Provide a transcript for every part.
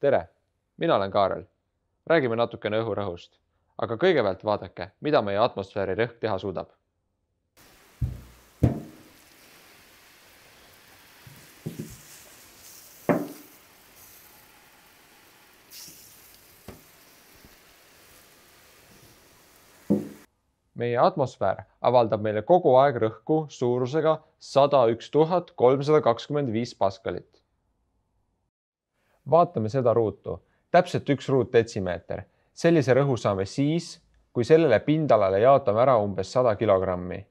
tere, mina olen Kaarel. räägime natukene õhurõhust, aga kõigepealt vaadake, mida meie atmosfääri rõhk teha suudab. meie atmosfäär avaldab meile kogu aeg rõhku suurusega sada üks tuhat kolmsada kakskümmend viis paskalit. Vaatame seda ruutu, täpselt üks ruutdetsimeeter. sellise rõhu saame siis, kui sellele pindalale jaotame ära umbes sada kilogrammi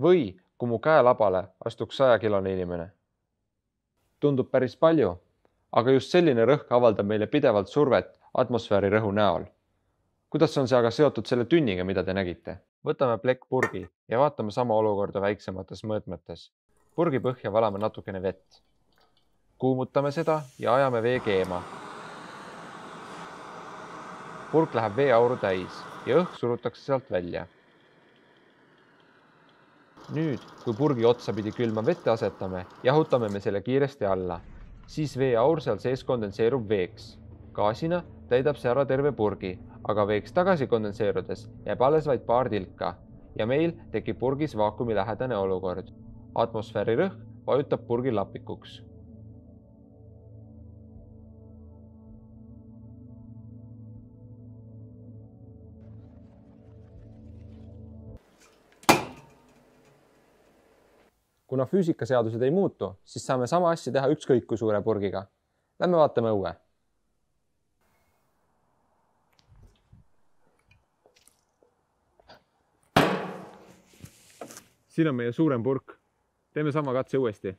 või kui mu käelabale astuks sajakilone inimene. tundub päris palju, aga just selline rõhk avaldab meile pidevalt survet atmosfääri rõhu näol. kuidas on see aga seotud selle tünniga, mida te nägite? võtame plekkpurgi ja vaatame sama olukorda väiksemates mõõtmetes. purgi põhja valame natukene vett. Kuumutame seda ja ajame vee keema. purk läheb veeauru täis ja õhk surutakse sealt välja. nüüd, kui purgi otsapidi külma vette asetame, jahutame me selle kiiresti alla, siis veeaur seal sees kondenseerub veeks. gaasina täidab see ära terve purgi aga veeks tagasi kondenseerudes jääb alles vaid paar tilka ja meil tekib purgis vaakumilähedane olukord. atmosfääri rõhk vajutab purgi lapikuks. Kuna füüsikaseadused ei muutu, siis saame sama asja teha ükskõik kui suure purgiga. Lähme vaatame õue siin on meie suurem purk. teeme sama katse uuesti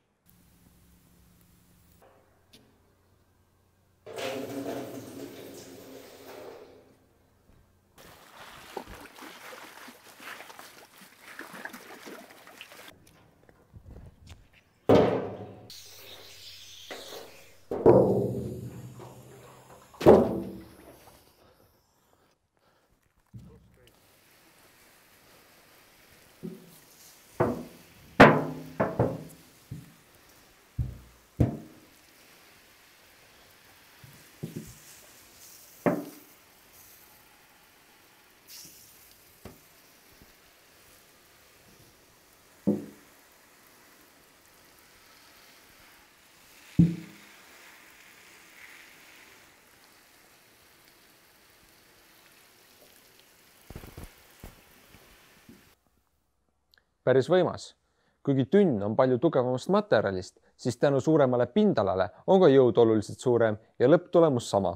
päris võimas. kuigi tünn on palju tugevamast materjalist, siis tänu suuremale pindalale on ka jõud oluliselt suurem ja lõpptulemus sama